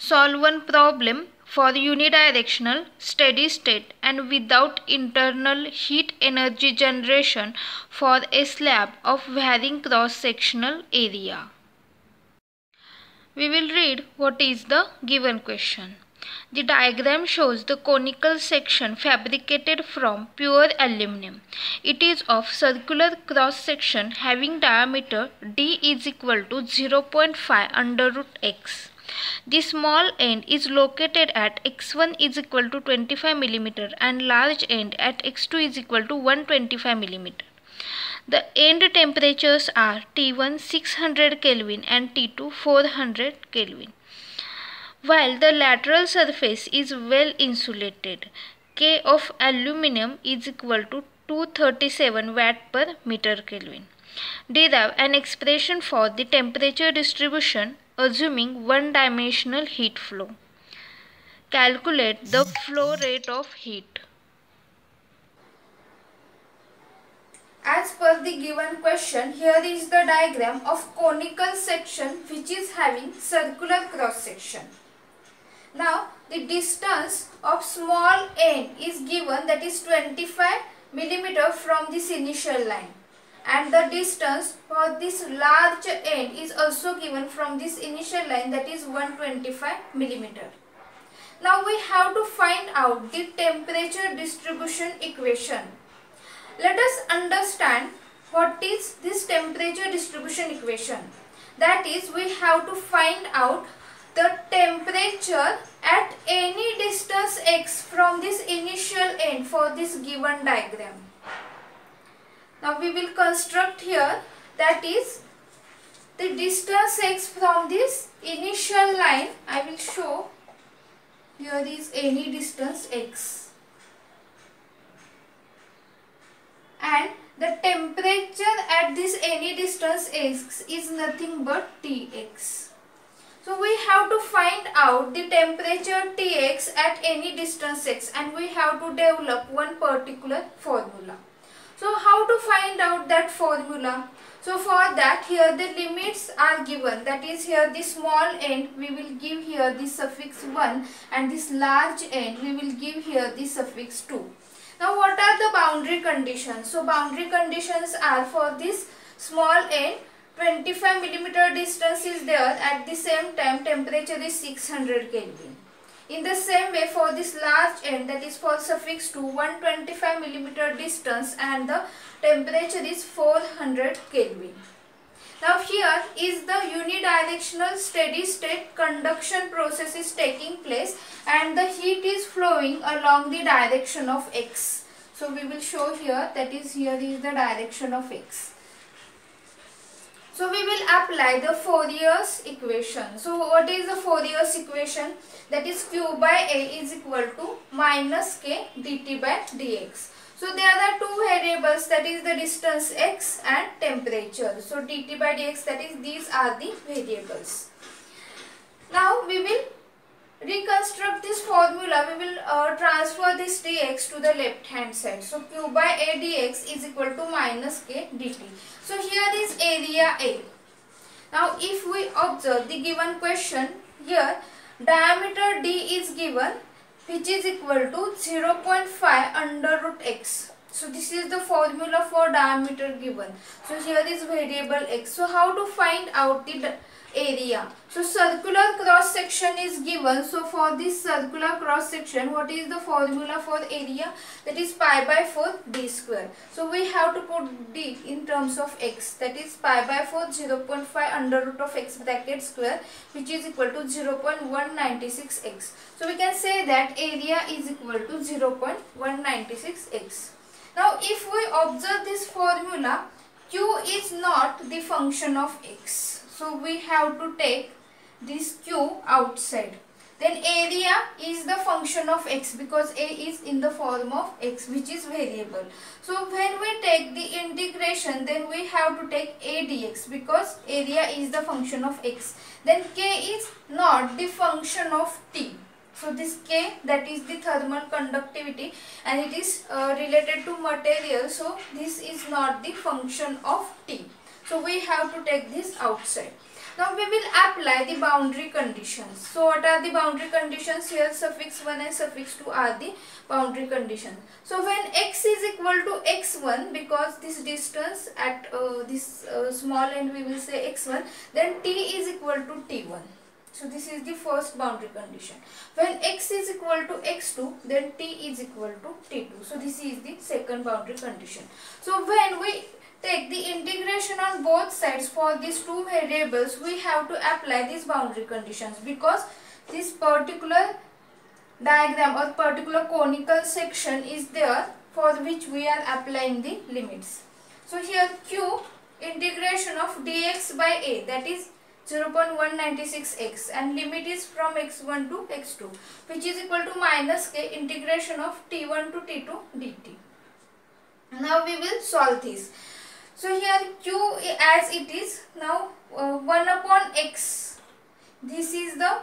Solve one problem for unidirectional steady state and without internal heat energy generation for a slab of varying cross sectional area. We will read what is the given question. The diagram shows the conical section fabricated from pure aluminum. It is of circular cross section having diameter d is equal to 0.5 under root x. The small end is located at x1 is equal to 25 mm and large end at x2 is equal to 125 mm. The end temperatures are T1 600 Kelvin and T2 400 Kelvin while the lateral surface is well insulated. K of aluminum is equal to 237 watt per meter Kelvin. Derive an expression for the temperature distribution assuming one-dimensional heat flow. Calculate the flow rate of heat. As per the given question, here is the diagram of conical section which is having circular cross section. Now the distance of small end is given that is 25 millimeter from this initial line and the distance for this large end is also given from this initial line that is 125 millimeter. Now we have to find out the temperature distribution equation. Let us understand what is this temperature distribution equation. That is we have to find out the temperature at any distance x from this initial end for this given diagram. Now we will construct here that is the distance x from this initial line I will show here is any distance x and the temperature at this any distance x is nothing but Tx. So we have to find out the temperature Tx at any distance x and we have to develop one particular formula. So how to find out that formula? So for that here the limits are given that is here the small end we will give here the suffix 1 and this large end we will give here the suffix 2. Now what are the boundary conditions? So boundary conditions are for this small end 25 millimeter distance is there at the same time temperature is 600 Kelvin. In the same way for this large end that is for suffix to 125 millimeter distance and the temperature is 400 Kelvin. Now here is the unidirectional steady state conduction process is taking place and the heat is flowing along the direction of x. So we will show here that is here is the direction of x. So we will apply the Fourier's equation. So what is the Fourier's equation? That is Q by A is equal to minus K dt by dx. So there are two variables that is the distance x and temperature. So dt by dx that is these are the variables. Now we will reconstruct this formula. We will uh, transfer this dx to the left hand side. So q by a dx is equal to minus k dt. So here is area a. Now if we observe the given question here diameter d is given which is equal to 0.5 under root x so this is the formula for diameter given so here is variable x so how to find out the area. So circular cross section is given. So for this circular cross section, what is the formula for area? That is pi by 4 d square. So we have to put d in terms of x. That is pi by 4 0 0.5 under root of x bracket square which is equal to 0 0.196 x. So we can say that area is equal to 0 0.196 x. Now if we observe this formula, q is not the function of x. So we have to take this q outside. Then area is the function of x because a is in the form of x which is variable. So when we take the integration then we have to take a dx because area is the function of x. Then k is not the function of t. So this K that is the thermal conductivity and it is uh, related to material. So this is not the function of T. So we have to take this outside. Now we will apply the boundary conditions. So what are the boundary conditions? Here suffix 1 and suffix 2 are the boundary conditions. So when x is equal to x1 because this distance at uh, this uh, small end we will say x1 then t is equal to t1. So this is the first boundary condition. When x is equal to x2 then t is equal to t2. So this is the second boundary condition. So when we take the integration on both sides for these two variables we have to apply these boundary conditions because this particular diagram or particular conical section is there for which we are applying the limits. So here q integration of dx by a that is 0.196x and limit is from x1 to x2 which is equal to minus k integration of t1 to t2 dt. Now we will solve this. So here q as it is now uh, 1 upon x. This is the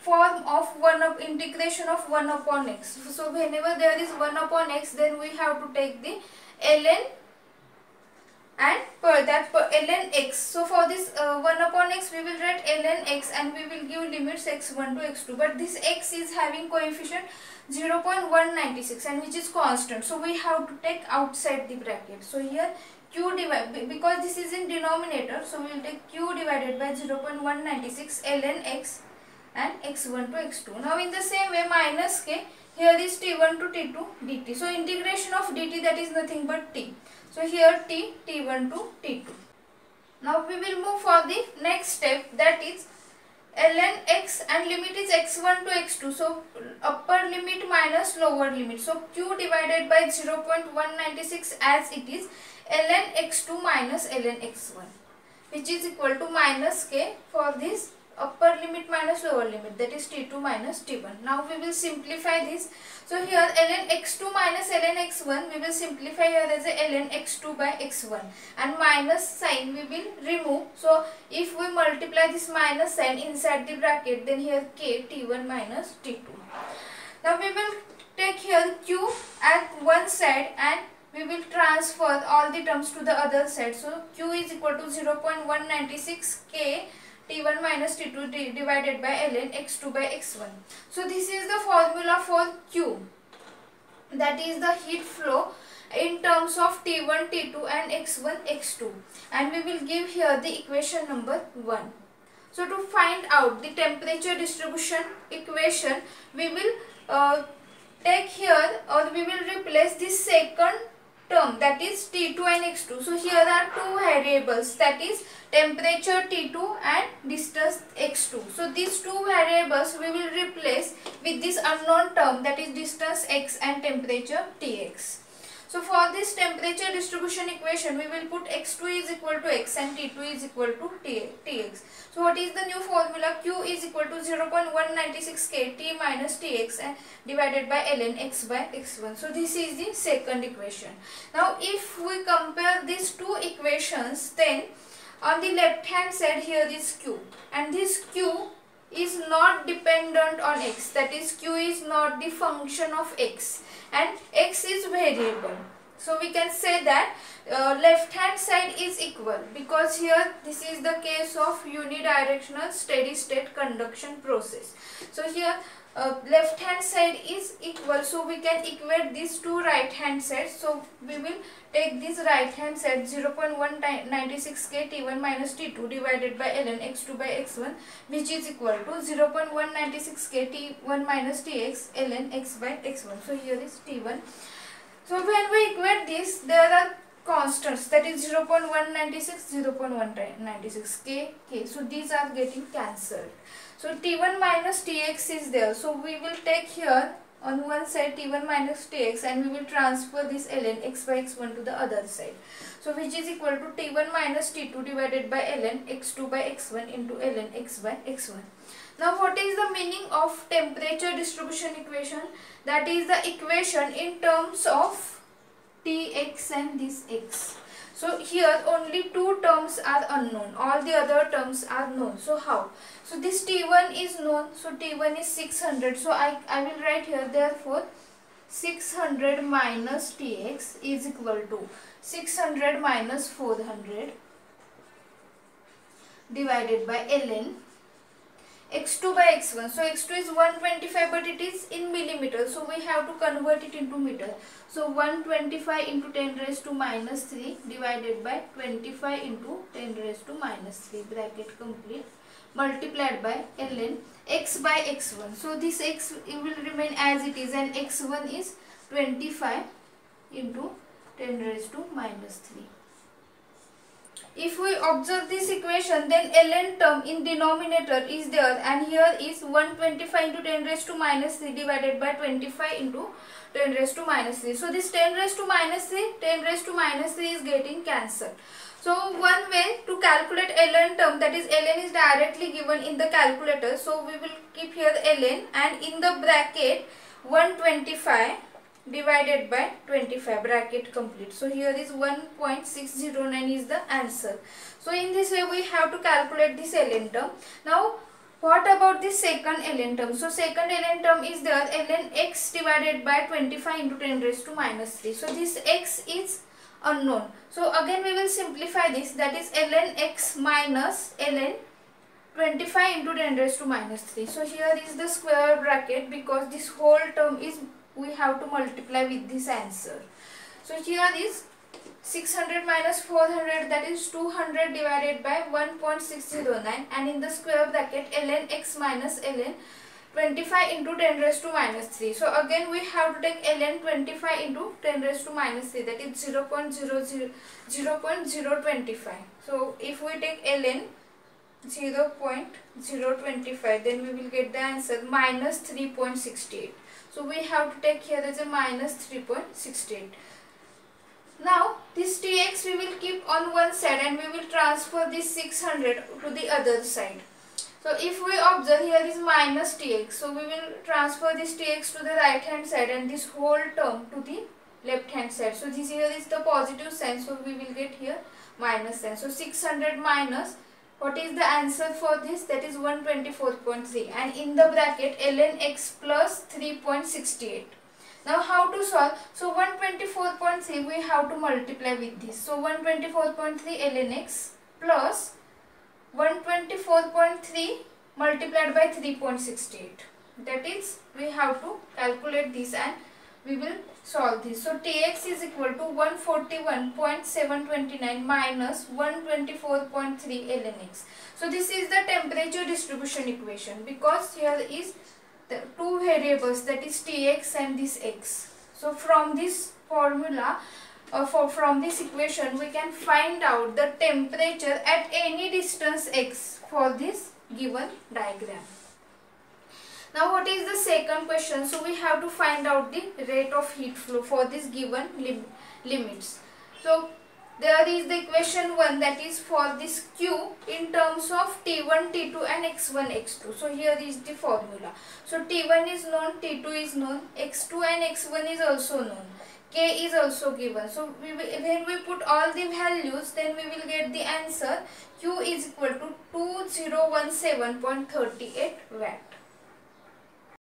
form of 1 up integration of 1 upon x. So whenever there is 1 upon x then we have to take the ln and per that per ln x. So for this uh, 1 upon x we will write ln x and we will give limits x1 to x2 but this x is having coefficient 0.196 and which is constant. So we have to take outside the bracket. So here q divided because this is in denominator so we will take q divided by 0.196 ln x and x1 to x2 now in the same way minus k here is t1 to t2 dt so integration of dt that is nothing but t so here t t1 to t2 now we will move for the next step that is ln x and limit is x1 to x2 so upper limit minus lower limit. So q divided by 0.196 as it is ln x2 minus ln x1 which is equal to minus k for this upper limit minus lower limit that is t2 minus t1. Now we will simplify this. So here ln x2 minus ln x1 we will simplify here as a ln x2 by x1 and minus sign we will remove. So if we multiply this minus sign inside the bracket then here k t1 minus t2. Now we will take here q at one side and we will transfer all the terms to the other side. So q is equal to 0.196 k t1 minus t2 divided by ln x2 by x1. So this is the formula for q that is the heat flow in terms of t1 t2 and x1 x2 and we will give here the equation number 1. So to find out the temperature distribution equation we will uh, take here or we will replace the second term that is T2 and X2. So here are two variables that is temperature T2 and distance X2. So these two variables we will replace with this unknown term that is distance X and temperature Tx. So for this temperature distribution equation, we will put x2 is equal to x and t2 is equal to tx. So what is the new formula? q is equal to 0.196 k t minus tx and divided by ln x by x1. So this is the second equation. Now if we compare these two equations, then on the left hand side here is q and this q is not dependent on x. That is q is not the function of x. And x is variable. So we can say that uh, left hand side is equal. Because here this is the case of unidirectional steady state conduction process. So here uh, left hand side is equal so we can equate these two right hand sides. So we will take this right hand side 0.196 k t1 minus t2 divided by ln x2 by x1 which is equal to 0.196 k t1 minus tx ln x by x1 so here is t1 so when we equate this there are constants that is 0.196 0.196 k k. So these are getting cancelled so T1 minus Tx is there. So we will take here on one side T1 minus Tx and we will transfer this ln x by x1 to the other side. So which is equal to T1 minus T2 divided by ln x2 by x1 into ln x by x1. Now what is the meaning of temperature distribution equation? That is the equation in terms of Tx and this x. So here only two terms are unknown. All the other terms are known. So how? So this T1 is known. So T1 is 600. So I, I will write here therefore 600 minus Tx is equal to 600 minus 400 divided by ln x2 by x1 so x2 is 125 but it is in millimeter. So we have to convert it into meter. So 125 into 10 raised to minus 3 divided by 25 into 10 raised to minus 3 bracket complete. Multiplied by ln. X by x1 so this x will remain as it is. And x1 is 25 into 10 raised to minus 3 if we observe this equation then ln term in denominator is there and here is 125 into 10 raised to minus 3 divided by 25 into 10 raised to minus 3. So this 10 raised to minus 3, 10 raised to minus 3 is getting cancelled. So one way to calculate ln term that is ln is directly given in the calculator. So we will keep here ln and in the bracket 125 divided by 25 bracket complete. So here is 1.609 is the answer. So in this way we have to calculate this ln term. Now what about the second ln term? So second ln term is there ln x divided by 25 into 10 raised to minus 3. So this x is unknown. So again we will simplify this that is ln x minus ln 25 into 10 raised to minus 3. So here is the square bracket because this whole term is we have to multiply with this answer. So here is 600 minus 400 that is 200 divided by 1.609 and in the square bracket ln x minus ln 25 into 10 raised to minus 3. So again we have to take ln 25 into 10 raised to minus 3 that is 0 0.00 0 0.025. So if we take ln 0 0.025 then we will get the answer minus 3.68. So we have to take here as a minus 3.68. Now this tx we will keep on one side and we will transfer this 600 to the other side. So if we observe here is minus tx. So we will transfer this tx to the right hand side and this whole term to the left hand side. So this here is the positive sign. So we will get here minus sign. So 600 minus what is the answer for this? That is 124.3 and in the bracket ln x plus 3.68. Now how to solve? So 124.3 we have to multiply with this. So 124.3 ln x plus 124.3 multiplied by 3.68. That is we have to calculate this and we will solve this. So Tx is equal to 141.729 minus 124.3 ln x. So this is the temperature distribution equation because here is the two variables that is Tx and this x. So from this formula uh, for, from this equation we can find out the temperature at any distance x for this given diagram. Now what is the second question? So we have to find out the rate of heat flow for this given lim limits. So there is the equation 1 that is for this Q in terms of T1, T2 and X1, X2. So here is the formula. So T1 is known, T2 is known, X2 and X1 is also known. K is also given. So we will, when we put all the values then we will get the answer Q is equal to 2017.38 watt.